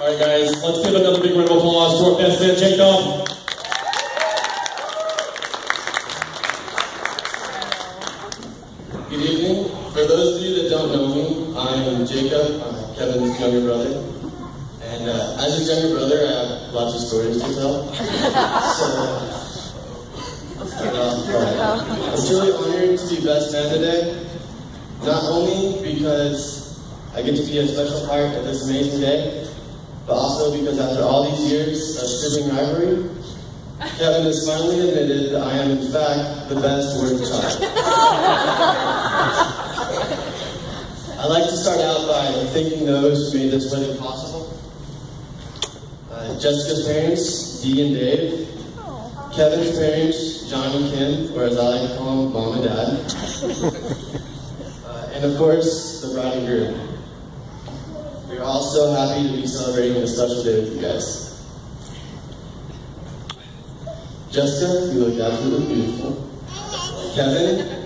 All right, guys, let's give another big round of applause to our best man, Jacob. Good evening. For those of you that don't know me, I am Jacob, I'm Kevin's younger brother. And uh, as his younger brother, I have lots of stories to tell. so, uh, I'm truly honored to be best man today. Not only because I get to be a special part of this amazing day, but also because after all these years of sibling rivalry, Kevin has finally admitted that I am in fact the best Wuerth child. I'd like to start out by thanking those who made this wedding possible. Uh, Jessica's parents, Dee and Dave. Kevin's parents, John and Kim, or as I like to call them, mom and dad. Uh, and of course, the bride and groom. All so happy to be celebrating this special day with you guys. Jessica, you look absolutely beautiful. Kevin,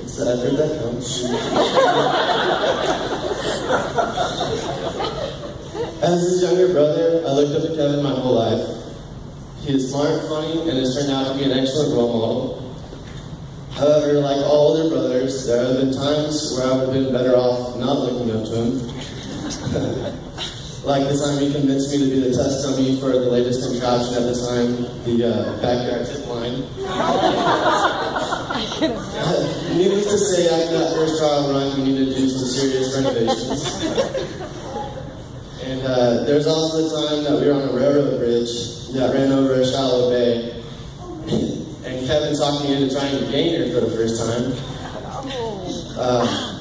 it's the effort that counts. As his younger brother, I looked up to Kevin my whole life. He is smart, funny, and has turned out to be an excellent role model. However, like all older brothers, there have been times where I would have been better off not looking up to him. like the time he convinced me to be the test dummy for the latest contraption at the time, the uh, backyard zip line. Needless to say, after that first trial run, we needed to do some serious renovations. And uh, there's also the time that we were on a railroad bridge that ran over a shallow bay. and Kevin talked me into trying to gainer for the first time. Um,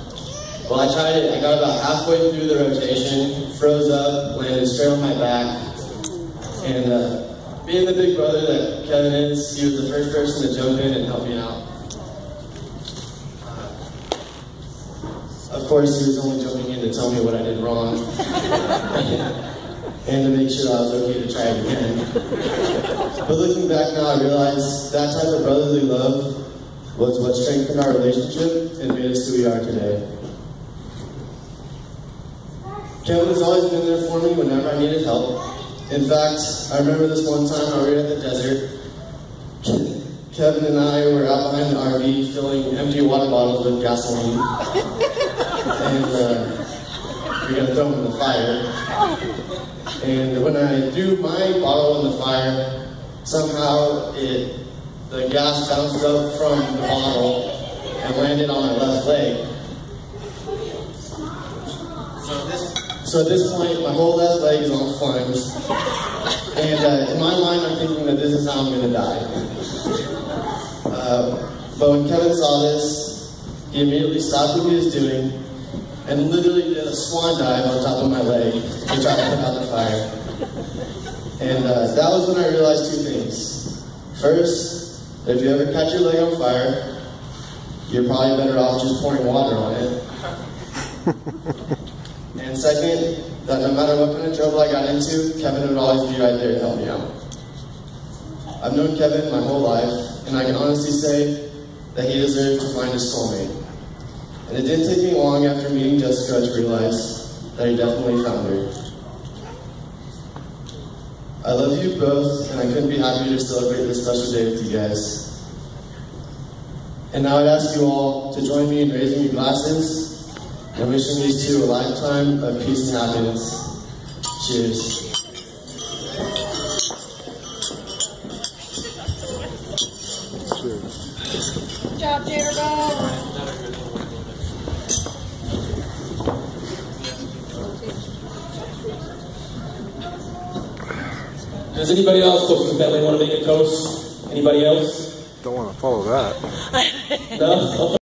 well, I tried it. I got about halfway through the rotation, froze up, landed straight on my back. And uh, being the big brother that Kevin is, he was the first person to jump in and help me out. Of course, he was only jumping in to tell me what I did wrong. and to make sure I was okay to try it again. But looking back now, I realize that type of brotherly love was what strengthened our relationship and made us who we are today. Kevin has always been there for me whenever I needed help. In fact, I remember this one time I we were at the desert. Kevin and I were out behind the RV filling empty water bottles with gasoline. And uh, we are gonna throw them in the fire. And when I threw my bottle in the fire, somehow it the gas bounced up from the bottle and landed on my left leg. So this, so at this point, my whole left leg is on flames. And uh, in my mind, I'm thinking that this is how I'm gonna die. Uh, but when Kevin saw this, he immediately stopped what he was doing and literally did a swan dive on top of my leg to try to put out the fire. And uh, that was when I realized two things. First, if you ever catch your leg on fire, you're probably better off just pouring water on it. and second, that no matter what kind of trouble I got into, Kevin would always be right there to help me out. I've known Kevin my whole life, and I can honestly say that he deserves to find his soulmate. And it didn't take me long after meeting Jessica to realize that he definitely found her. I love you both, and I couldn't be happier to celebrate this special day with you guys. And now I'd ask you all to join me in raising your glasses and wishing these two a lifetime of peace and happiness. Cheers. Good job, Jitterbug. Does anybody else close to the family want to make a toast? Anybody else? Don't want to follow that. No?